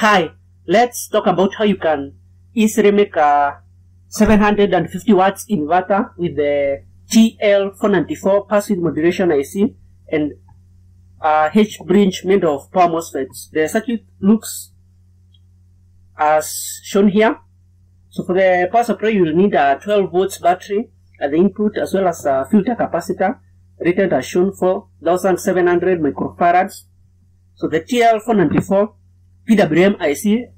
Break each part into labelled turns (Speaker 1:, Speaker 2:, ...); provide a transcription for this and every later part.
Speaker 1: Hi, let's talk about how you can easily make a 750 watts inverter with the TL494 passive modulation IC and a H-bridge made of power MOSFETs. The circuit looks as shown here. So for the power supply, you will need a 12 volts battery at the input as well as a filter capacitor rated as shown 4700 microfarads. So the TL494 PWM IC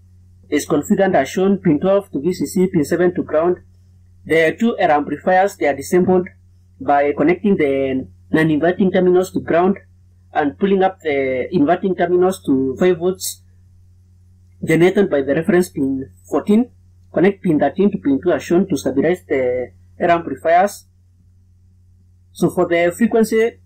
Speaker 1: is configured as shown pin 12 to VCC, pin 7 to ground. The two error amplifiers, they are disassembled by connecting the non-inverting terminals to ground and pulling up the inverting terminals to 5 volts generated by the reference pin 14. Connect pin 13 to pin 2 as shown to stabilize the error amplifiers. So for the frequency,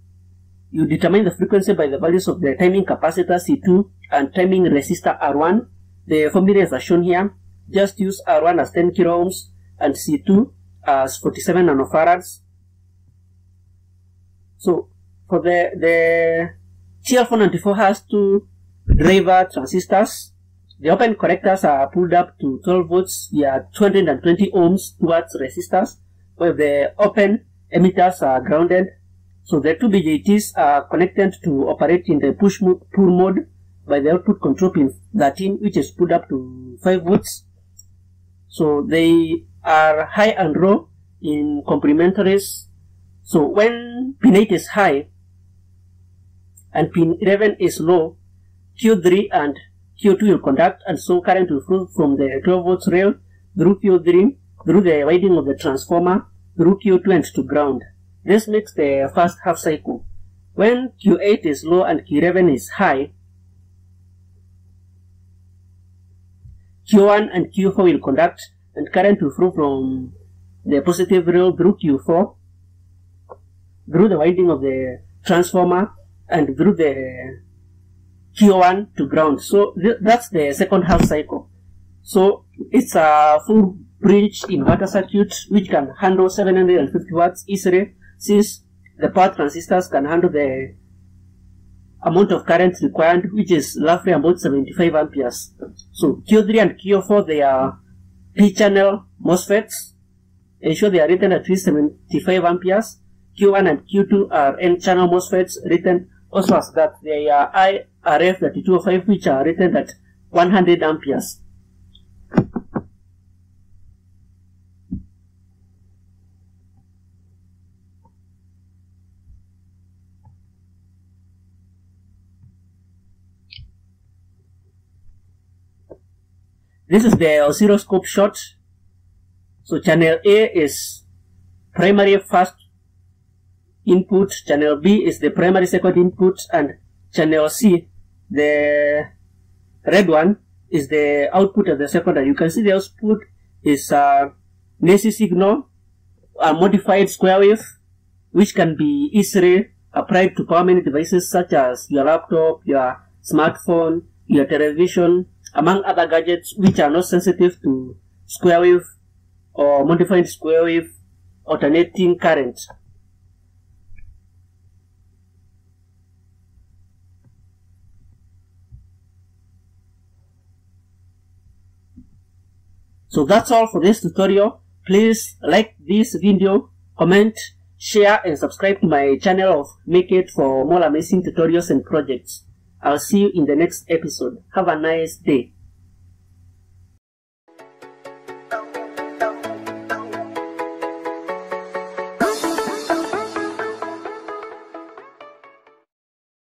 Speaker 1: you determine the frequency by the values of the timing capacitor C2 and timing resistor R1. The formulas are shown here. Just use R1 as 10 kilo ohms and C2 as 47 nanofarads. So for the the TL494 has two driver transistors. The open collectors are pulled up to 12 volts via 220 ohms towards resistors, while the open emitters are grounded. So the two BJTs are connected to operate in the push pull mode by the output control pin 13, which is pulled up to 5 volts. So they are high and low in complementaries. So when pin 8 is high, and pin 11 is low, Q3 and Q2 will conduct and so current will flow from the 12 volts rail through Q3 through the winding of the transformer through Q2 and to ground. This makes the first half cycle. When Q8 is low and Q11 is high, Q1 and Q4 will conduct and current will flow from the positive rail through Q4 through the winding of the transformer and through the Q1 to ground. So th that's the second half cycle. So it's a full bridge inverter circuit which can handle 750 watts easily since the power transistors can handle the amount of current required which is roughly about 75 amperes. So Q3 and Q4 they are P-channel MOSFETs. Ensure they are written at least 75 amperes. Q1 and Q2 are N-channel MOSFETs written also as that they are IRF3205 which are written at 100 amperes. This is the oscilloscope shot. So channel A is primary first input, channel B is the primary second input, and channel C, the red one, is the output of the secondary. You can see the output is a NESI signal, a modified square wave, which can be easily applied to power many devices such as your laptop, your smartphone, your television, among other gadgets which are not sensitive to square wave or modified square wave alternating current. So that's all for this tutorial. Please like this video, comment, share and subscribe to my channel of Make It for more amazing tutorials and projects. I'll see you in the next episode. Have a nice day.